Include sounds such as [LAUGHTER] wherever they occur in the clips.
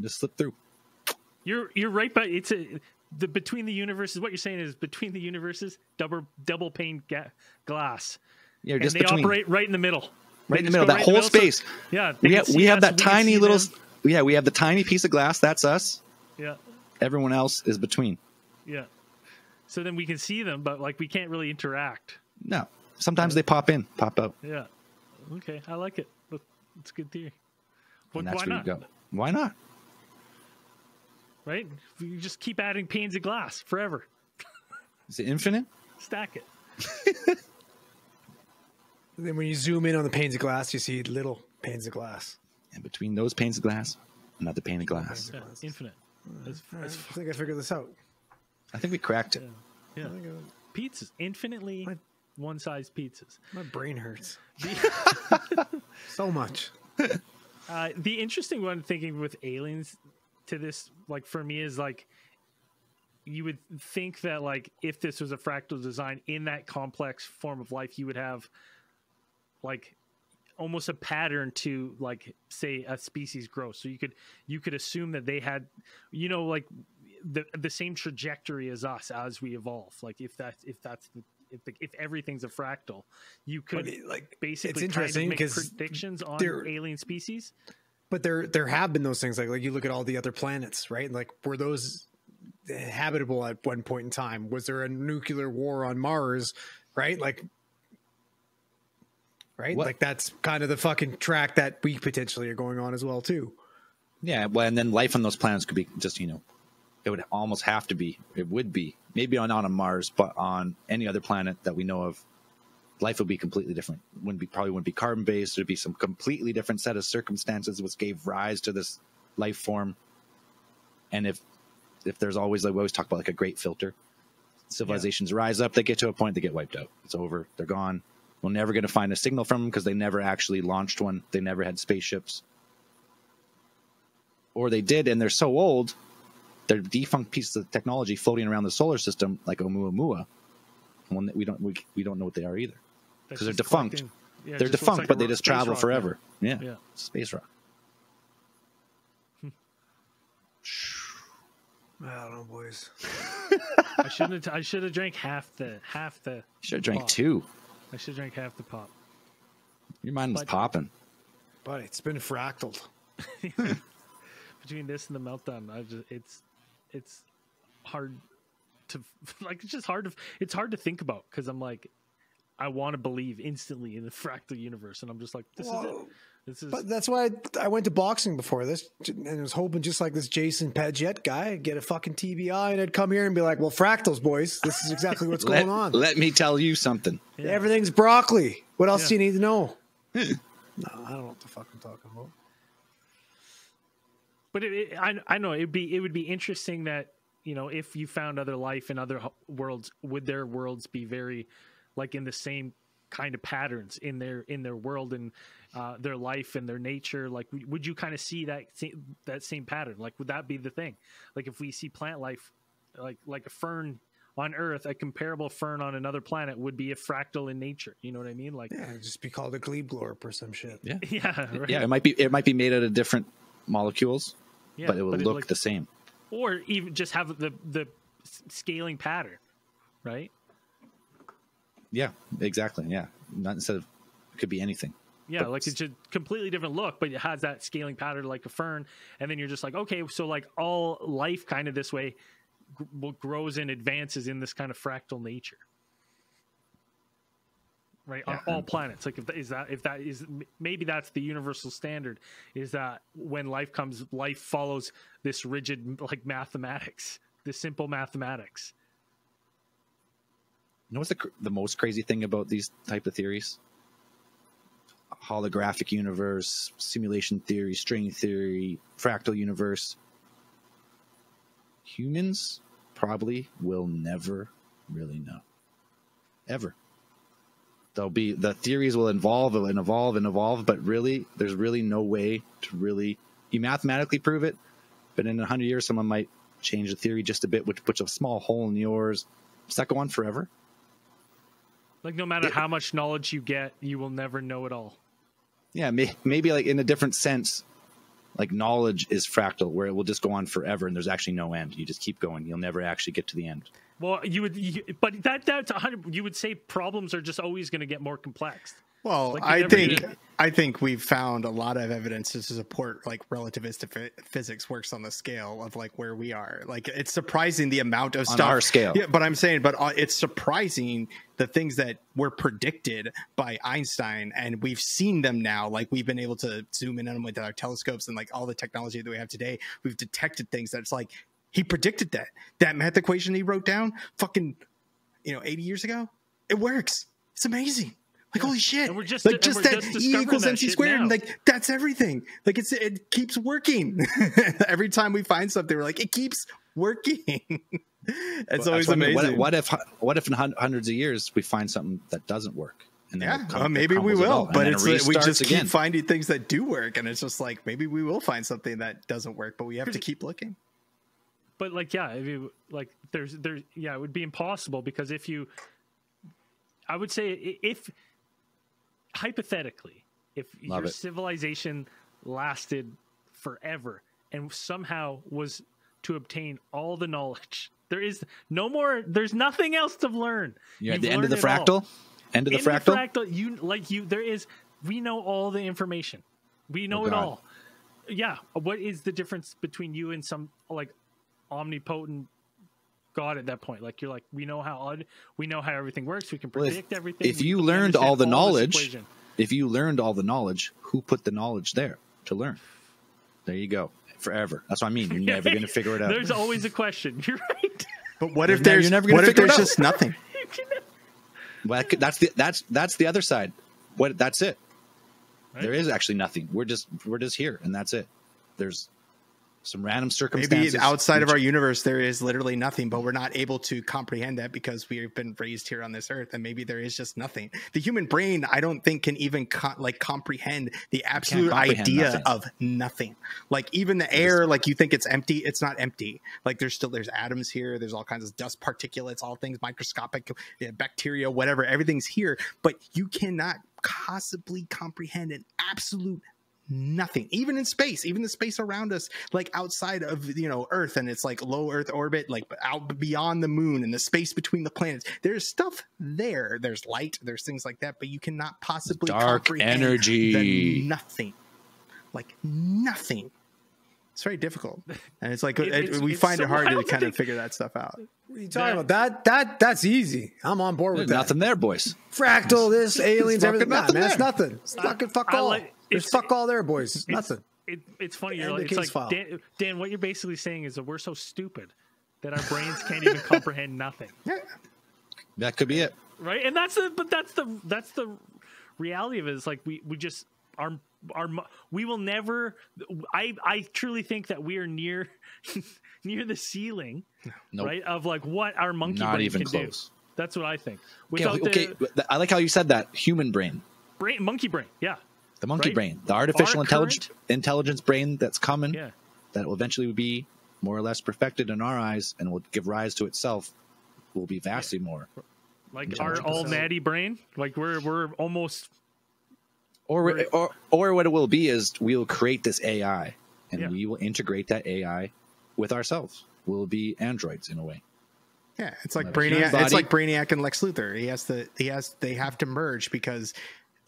Just slip through. You're you're right, but it's a the between the universes. What you're saying is between the universes, double double pane ga- glass, Yeah, and just they between, operate right in the middle. right in the middle. That right whole middle, so- space. yeah, we have, we have us, that we tiny little. them. Yeah, we have the tiny piece of glass. That's us. Yeah, Everyone else is between. yeah. So then we can see them, but like we can't really interact. No. Sometimes they pop in, pop out, Yeah. Okay, I like it. It's a good theory. Well, and that's why where not? you go. Why not? Right? You just keep adding panes of glass forever. Is it infinite? Stack it. [LAUGHS] Then when you zoom in on the panes of glass, you see little panes of glass. And between those panes of glass, another pane of glass. Yeah, infinite. That's, I think I figured this out. I think we cracked it. yeah. Pizzas, infinitely one-size pizzas. My brain hurts [LAUGHS] so much. [LAUGHS] Uh, the interesting one thinking with aliens to this, like for me, is like you would think that like if this was a fractal design in that complex form of life, you would have like almost a pattern to like say a species growth. So you could you could assume that they had, you know, like the the same trajectory as us as we evolve. Like if that if that's the if, the, if everything's a fractal, you could it, like basically it's kind of interesting predictions on alien species. But there there have been those things like like you look at all the other planets, right? Like were those habitable at one point in time? Was there a nuclear war on Mars, right? Like right? What- Like that's kind of the fucking track that we potentially are going on as well too. Yeah, well, and then life on those planets could be just, you know, it would almost have to be, it would be, maybe on, not on Mars, but on any other planet that we know of, life would be completely different. Wouldn't be probably wouldn't be carbon based. It'd be some completely different set of circumstances which gave rise to this life form. And if if there's always like we always talk about like a great filter, civilizations rise up, they get to a point, they get wiped out. It's over. They're gone. We're never going to find a signal from them because they never actually launched one. They never had spaceships or they did, and they're so old, they're defunct pieces of technology floating around the solar system, like Oumuamua. One that we don't we, we don't know what they are either. That's 'Cause they're defunct. yeah, they're defunct, like but they just travel rock, forever. Yeah. Yeah. space rock. [LAUGHS] I don't know, boys. I shouldn't. Have, I should have drank half the half the. Should have drank pop. two. I should have drank half the pop. Your mind was But- popping. But it's been fractaled. [LAUGHS] Between this and the meltdown, I just it's it's hard to [LAUGHS] like. It's just hard to it's hard to think about because I'm like. I want to believe instantly in the [LAUGHS] fractal universe, and I'm just like, this is it. This is But that's why I, I went to boxing before this, and was hoping just like this Jason Paget guy, I'd get a fucking TBI, and I'd come here and be like, "Well, fractals, boys, this is exactly what's Let, going on. let me tell you something. Yeah. Everything's broccoli. What else Yeah. do you need to know?" [LAUGHS] no, I don't know what the fuck I'm talking about. But it, it, I I know it'd be it would be interesting that you know if you found other life in other worlds, would their worlds be very like in the same kind of patterns in their in their world and uh, their life and their nature? Like, would you kind of see that same, that same pattern? Like, would that be the thing? Like, if we see plant life, like like a fern on Earth, a comparable fern on another planet would be a fractal in nature. You know what I mean? Like, Yeah, it'd just be called a gleblorp or some shit. Yeah. [LAUGHS] yeah, right? Yeah, it might be it might be made out of different molecules, Yeah, but it will it'd look look- the same. or even just have the the scaling pattern, right? Yeah, exactly. Yeah, not instead of could be anything. Yeah, But like it's a completely different look, but it has that scaling pattern like a fern, and then you're just like, okay, so like all life kind of this way gr- grows and advances in this kind of fractal nature, right? On all planets, like if that, is that if that is maybe that's the universal standard is that when life comes, life follows this rigid like mathematics, this simple mathematics. You know what's the the most crazy thing about these type of theories? Holographic universe, simulation theory, string theory, fractal universe. Humans probably will never really know. Ever. There'll be the theories will evolve and evolve and evolve, but really, there's really no way to really you mathematically prove it. But in hundred years, someone might change the theory just a bit, which puts a small hole in yours. Does that go on forever? Like no matter how much knowledge you get, you will never know it all. Yeah, may, maybe like in a different sense. like knowledge is fractal, where it will just go on forever, and there's actually no end. You just keep going. You'll never actually get to the end. Well, you would, you, but that that's a hundred. You would say problems are just always going to get more complex. Well, Like, I never think get- I think we've found a lot of evidence to support like relativistic phy- physics works on the scale of like where we are. Like it's surprising the amount of On stuff our scale. Yeah, but I'm saying, but uh, it's surprising the things that were predicted by Einstein, and we've seen them now. Like we've been able to zoom in on them with our telescopes and like all the technology that we have today. We've detected things that's like he predicted that that math equation he wrote down, fucking, you know, 80 years ago. It works. It's amazing. Like holy shit! And we're just- like just that just E equals that MC squared. now. Like that's everything. Like it's it keeps working. [LAUGHS] Every time we find something, we're like, it keeps working. [LAUGHS] it's That's always what I mean. amazing. What, what if what if in hundreds of years we find something that doesn't work? And yeah, it com- well, maybe we crumbles it all, will, but it's it we just again. keep finding things that do work, and it's just like maybe we will find something that doesn't work, but we have to keep looking. But like, yeah, if you like, there's there's yeah, it would be impossible because if you, I would say if hypothetically, if Love your it. civilization lasted forever and somehow was to obtain all the knowledge, there is no more. There's nothing else to learn. You're at the end of the it all. fractal. End of the in fractal. the fractal, you like you. There is. We know all the information. We oh, know Oh, it God. all. Yeah. What is the difference between you and some like omnipotent God at that point? Like you're like, we know how odd, we know how everything works. We can Well, if- predict everything. if you learned all the this knowledge, if you learned all the knowledge, who put the knowledge there to learn? There you go. Forever. That's what I mean. You're [LAUGHS] never going to figure it out. There's always a question. [LAUGHS] You're right. But what if You're there's you're never gonna what if figure it there's out. just nothing? [LAUGHS] Well, that could- that's the that's that's the other side. What that's it. Right. There is actually nothing. We're just we're just here, and that's it. There's some random Maybe circumstances. outside of our universe there is literally nothing, but we're not able to comprehend that because we've been raised here on this earth, and maybe there is just nothing. The human brain, I don't think, can even co- like comprehend the absolute comprehend idea nothing. of nothing. Like even the air, like you think it's empty, it's not empty. Like there's still there's atoms here, there's all kinds of dust particulates, all things microscopic, yeah, bacteria, whatever. Everything's here, but you cannot possibly comprehend an absolute nothing even in space even the space around us like outside of you know earth and it's like low earth orbit like out beyond the moon and the space between the planets there's stuff there there's light there's things like that but you cannot possibly Dark comprehend energy. the nothing like nothing it's very difficult [LAUGHS] and it's like It- it- it's- we it's find so it hard to wild to kind of figure that stuff out What are you talking about? That that that's easy. I'm on board with There's that. nothing there, boys. Fractal, this, aliens, fucking everything. Nah, nothing man, it's nothing. It's fucking fuck I all. like- There's it's- fuck all there, boys. It's It's- nothing. It, it's funny. You're like, the it's case like file. Dan, Dan. What you're basically saying is that we're so stupid that our brains can't even comprehend nothing. yeah [LAUGHS] That could be it. right and that's the but that's the that's the reality of it is like we we just our our we will never i i truly think that we are near [LAUGHS] near the ceiling Nope. right of like what our monkey Not brain even can close. do that's what i think Okay, without okay. the I like how you said that. Human brain, brain monkey brain yeah the monkey Right. brain, the artificial Our intelligence current- intelligence brain that's coming. yeah That will eventually be more or less perfected in our eyes, and will give rise to itself. Will be vastly more. like our 100%. all natty brain like we're we're almost Or, Right. or or what it will be is we'll create this AI, and Yeah. we will integrate that AI with ourselves. We'll be androids in a way. Yeah, it's like Like Brainiac. It's like Brainiac and Lex Luthor. He has to. He has. They have to merge because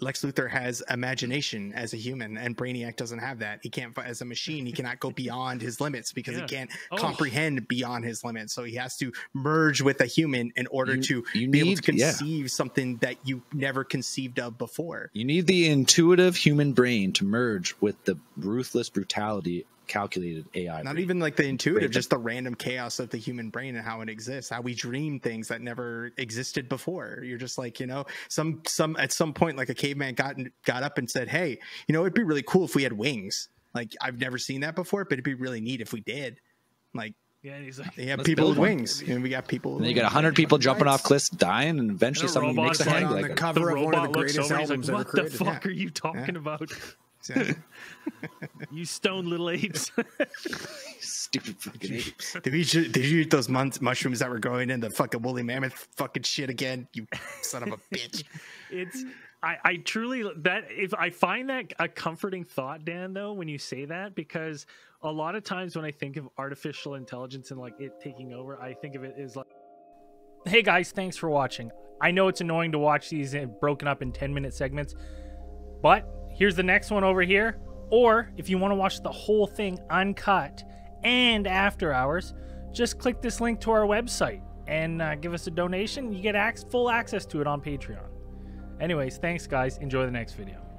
Lex Luthor has imagination as a human, and Brainiac doesn't have that. He can't. As a machine, he cannot go [LAUGHS] beyond his limits because Yeah. he can't Oh. comprehend beyond his limits. So he has to merge with a human in order You- to you be able need- to yeah. conceive something that you never conceived of before. You need the intuitive human brain to merge with the ruthless brutality calculated AI. Not brain. even like the intuitive, Brain. just the random chaos of the human brain and how it exists, how we dream things that never existed before. You're just like, you know, some some at some point, like a caveman got got up and said, "Hey, you know, it'd be really cool if we had wings. Like I've never seen that before, but it'd be really neat if we did. Like yeah and he's like they have people with one. wings, and we got people. And then you got a hundred people jumping off cliffs, dying, and eventually And a someone makes a robot's hand. Like, the the cover of one of the greatest over he's like albums ever what the created. fuck Yeah. are you talking about Exactly. [LAUGHS] you stone little apes [LAUGHS] stupid fucking apes. Did you did you eat those mun- mushrooms that were going in the fucking woolly mammoth fucking shit again? You son of a bitch. [LAUGHS] it's I, I truly that if I find that a comforting thought, Dan, though, when you say that, because a lot of times when I think of artificial intelligence and like it taking over, I think of it as like Hey guys, thanks for watching. I know it's annoying to watch these uh, broken up in 10 minute segments, but here's the next one over here. Or if you want to watch the whole thing uncut and after hours, just click this link to our website and uh, give us a donation. You get ac- full access to it on Patreon. Anyways, thanks guys. Enjoy the next video.